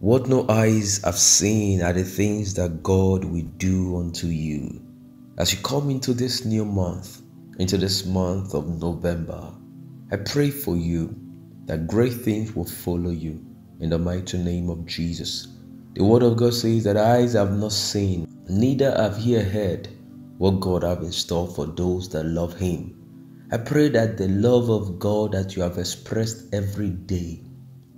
What no eyes have seen are the things that God will do unto you. As you come into this new month, into this month of November, I pray for you that great things will follow you in the mighty name of Jesus. The word of God says that eyes have not seen, neither have ear heard what God have in store for those that love him. I pray that the love of God that you have expressed every day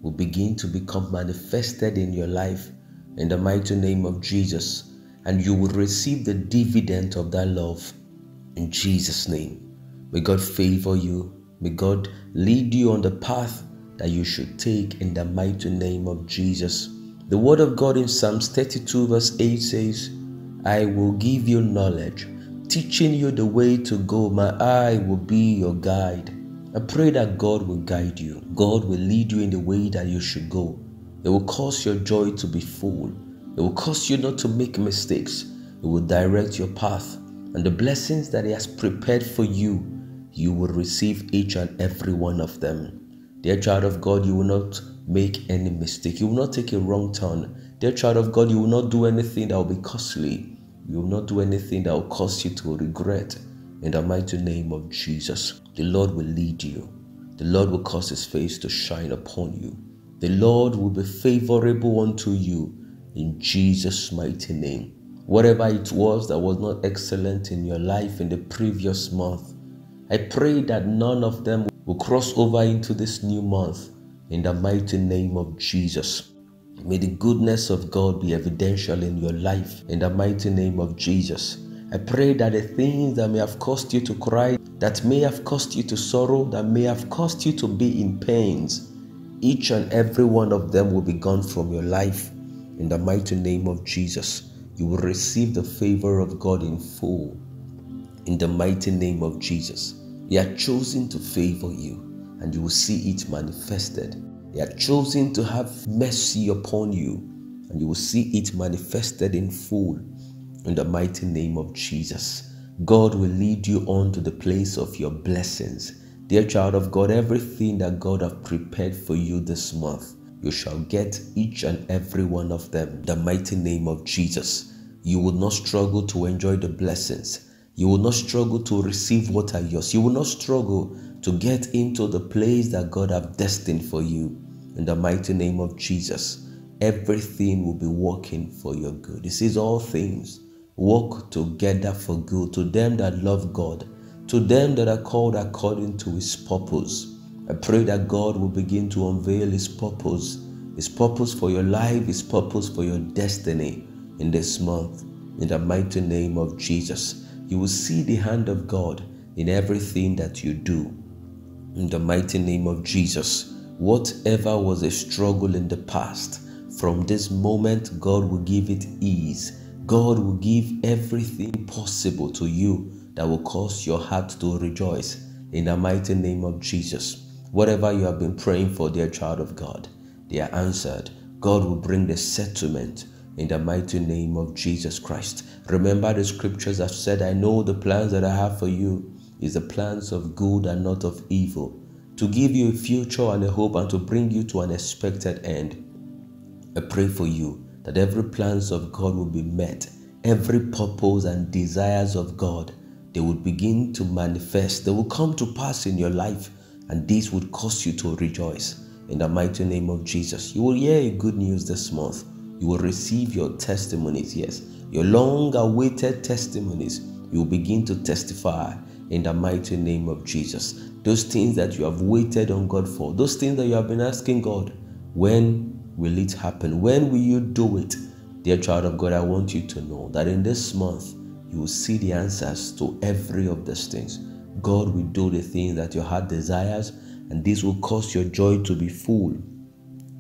will begin to become manifested in your life in the mighty name of Jesus, and you will receive the dividend of that love in Jesus' name. May God favor you. May God lead you on the path that you should take in the mighty name of Jesus. The word of God in Psalms 32, verse 8 says, I will give you knowledge teaching you the way to go. My eye will be your guide. I pray that God will guide you. God will lead you in the way that you should go. It will cause your joy to be full. It will cause you not to make mistakes. It will direct your path. And the blessings that He has prepared for you, you will receive each and every one of them. Dear child of God, you will not make any mistake. You will not take a wrong turn. Dear child of God, you will not do anything that will be costly. You will not do anything that will cause you to regret. In the mighty name of Jesus, the Lord will lead you. The Lord will cause his face to shine upon you. The Lord will be favorable unto you in Jesus' mighty name. Whatever it was that was not excellent in your life in the previous month, I pray that none of them will cross over into this new month in the mighty name of Jesus. May the goodness of God be evidential in your life in the mighty name of Jesus. I pray that the things that may have caused you to cry, that may have caused you to sorrow, that may have caused you to be in pains, each and every one of them will be gone from your life in the mighty name of Jesus. You will receive the favor of God in full in the mighty name of Jesus. He has chosen to favor you and you will see it manifested he had chosen to have mercy upon you, and you will see it manifested in full in the mighty name of Jesus. God will lead you on to the place of your blessings. Dear child of God, everything that God has prepared for you this month, you shall get each and every one of them. The mighty name of Jesus. You will not struggle to enjoy the blessings. You will not struggle to receive what are yours. You will not struggle to get into the place that God have destined for you. In the mighty name of Jesus, everything will be working for your good. This is all things work together for good to them that love God, to them that are called according to his purpose. I pray that God will begin to unveil his purpose, his purpose for your life, his purpose for your destiny in this month. In the mighty name of Jesus, you will see the hand of God in everything that you do. In the mighty name of Jesus, whatever was a struggle in the past, from this moment, God will give it ease. God will give everything possible to you that will cause your heart to rejoice. In the mighty name of Jesus, whatever you have been praying for, dear child of God, they are answered. God will bring the settlement in the mighty name of Jesus Christ. Remember the scriptures have said, I know the plans that I have for you is the plans of good and not of evil, to give you a future and a hope and to bring you to an expected end. I pray for you that every plans of God will be met, every purpose and desires of God, they will begin to manifest, they will come to pass in your life, and this would cause you to rejoice. In the mighty name of Jesus, you will hear good news this month. You will receive your testimonies, yes, your long awaited testimonies. You will begin to testify in the mighty name of Jesus. Those things that you have waited on God for, those things that you have been asking God, when will it happen? When will you do it? Dear child of God, I want you to know that in this month, you will see the answers to every of these things. God will do the things that your heart desires, and this will cause your joy to be full.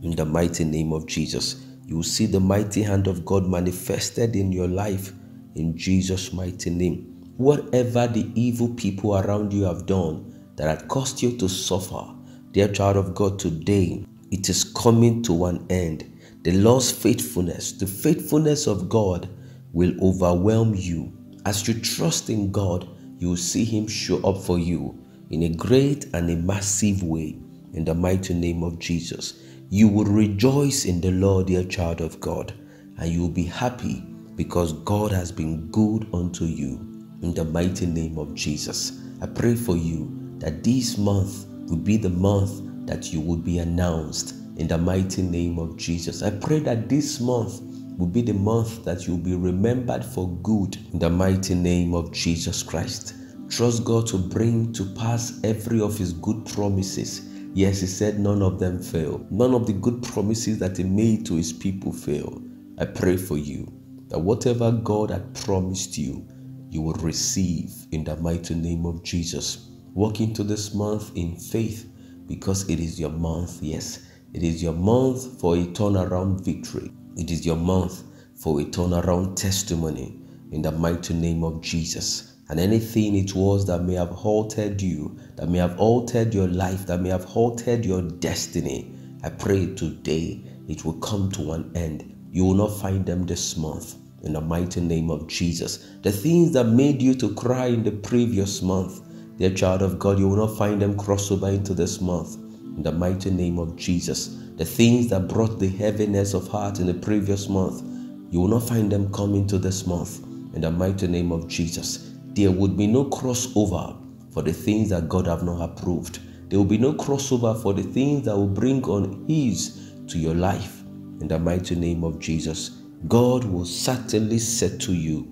In the mighty name of Jesus, you will see the mighty hand of God manifested in your life in Jesus' mighty name. Whatever the evil people around you have done that had caused you to suffer, dear child of God, today it is coming to an end. The Lord's faithfulness, the faithfulness of God will overwhelm you. As you trust in God, you will see Him show up for you in a great and a massive way in the mighty name of Jesus. You will rejoice in the Lord, dear child of God, and you will be happy because God has been good unto you. In the mighty name of Jesus, I pray for you that this month will be the month that you will be announced in the mighty name of Jesus. I pray that this month will be the month that you'll be remembered for good in the mighty name of Jesus Christ. Trust God to bring to pass every of his good promises. Yes, he said none of them fail. None of the good promises that he made to his people fail. I pray for you that whatever God had promised you, you will receive in the mighty name of Jesus. Walk into this month in faith because it is your month. Yes, it is your month for a turnaround victory. It is your month for a turnaround testimony in the mighty name of Jesus. And anything it was that may have halted you, that may have altered your life, that may have halted your destiny, I pray today it will come to an end. You will not find them this month in the mighty name of Jesus. The things that made you to cry in the previous month, dear child of God, you will not find them cross over into this month in the mighty name of Jesus. The things that brought the heaviness of heart in the previous month, you will not find them coming to this month in the mighty name of Jesus. There would be no crossover for the things that God have not approved. There will be no crossover for the things that will bring unease to your life in the mighty name of Jesus. God will certainly settle you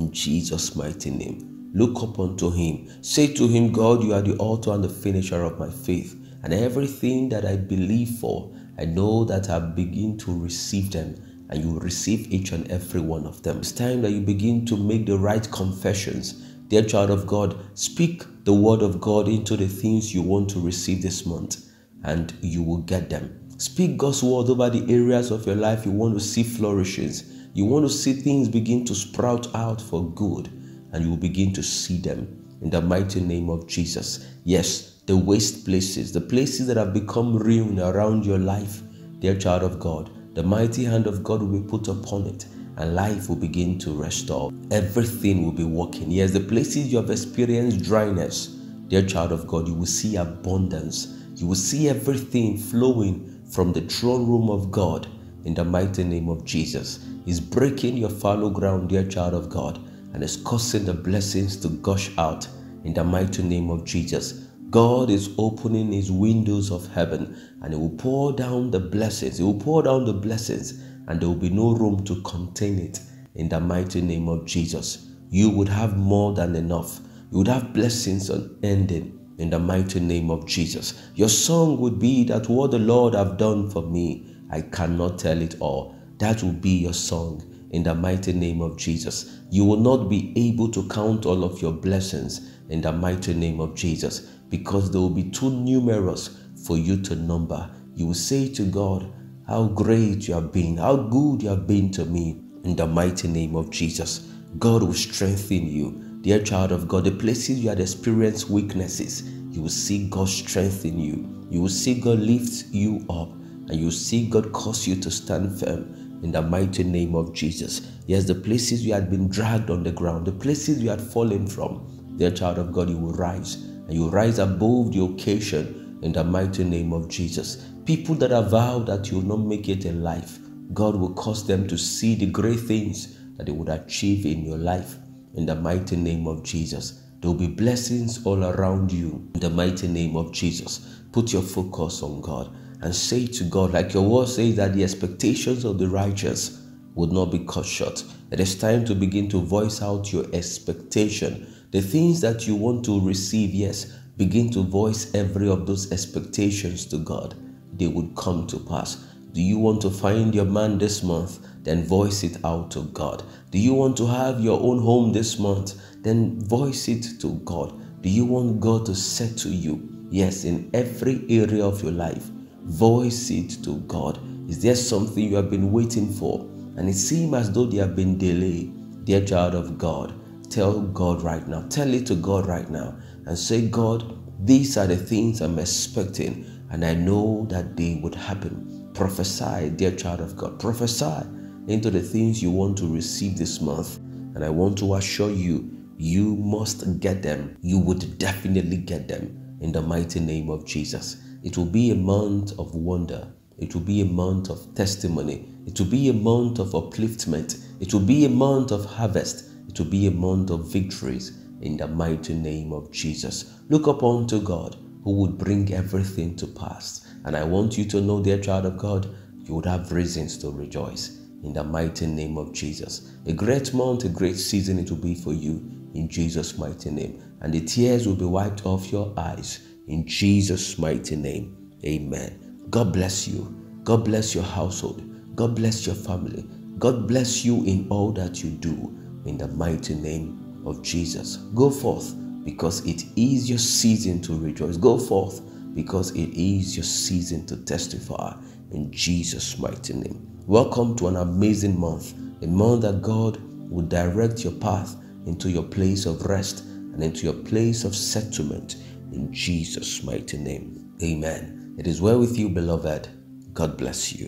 in Jesus' mighty name. Look up unto Him. Say to Him, God, you are the author and the finisher of my faith and everything that I believe for, I know that I begin to receive them and you receive each and every one of them. It's time that you begin to make the right confessions. Dear child of God, speak the word of God into the things you want to receive this month and you will get them. Speak God's word over the areas of your life you want to see flourishes. You want to see things begin to sprout out for good and you will begin to see them in the mighty name of Jesus. Yes, the waste places, the places that have become ruin around your life, dear child of God, the mighty hand of God will be put upon it and life will begin to restore. Everything will be working. Yes, the places you have experienced dryness, dear child of God, you will see abundance. You will see everything flowing from the throne room of God in the mighty name of Jesus. Is breaking your fallow ground, dear child of God, and is causing the blessings to gush out in the mighty name of Jesus. God is opening his windows of heaven and he will pour down the blessings. He will pour down the blessings and there will be no room to contain it in the mighty name of Jesus. You would have more than enough. You would have blessings unending in the mighty name of Jesus. Your song would be that what the Lord have done for me, I cannot tell it all. That will be your song in the mighty name of Jesus. You will not be able to count all of your blessings in the mighty name of Jesus because they will be too numerous for you to number. You will say to God, How great you have been, how good you have been to me in the mighty name of Jesus. God will strengthen you. Dear child of God, the places you had experienced weaknesses, you will see God strengthen you. You will see God lift you up and you will see God cause you to stand firm in the mighty name of Jesus. Yes, the places you had been dragged on the ground, the places you had fallen from, dear child of God, you will rise and you will rise above the occasion in the mighty name of Jesus. People that have vowed that you will not make it in life, God will cause them to see the great things that they would achieve in your life in the mighty name of Jesus. There will be blessings all around you in the mighty name of Jesus. Put your focus on God and say to God, like your word says, that the expectations of the righteous would not be cut short. It is time to begin to voice out your expectation the things that you want to receive, yes, begin to voice every of those expectations to God. They would come to pass. Do you want to find your man this month? Then voice it out to God. Do you want to have your own home this month? Then voice it to God. Do you want God to settle you? Yes, in every area of your life. Voice it to God. Is there something you have been waiting for? And it seems as though there have been delay. Dear child of God, Tell God right now. Tell it to God right now and say, God, these are the things I'm expecting, and I know that they would happen. Prophesy, dear child of God. Prophesy into the things you want to receive this month. And I want to assure you, you must get them. You would definitely get them in the mighty name of Jesus. It will be a month of wonder, It will be a month of testimony. It will be a month of upliftment. It will be a month of harvest. It will be a month of victories in the mighty name of Jesus. Look upon to God who would bring everything to pass. And I want you to know, dear child of God, you would have reasons to rejoice in the mighty name of Jesus. A great month, a great season it will be for you in Jesus' mighty name. And the tears will be wiped off your eyes in Jesus' mighty name. Amen. God bless you. God bless your household. God bless your family. God bless you in all that you do in the mighty name of Jesus. Go forth because it is your season to rejoice. Go forth because it is your season to testify in Jesus' mighty name. Welcome to an amazing month, a month that God will direct your path into your place of rest and into your place of settlement in Jesus' mighty name. Amen. It is well with you, beloved. God bless you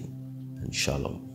and shalom.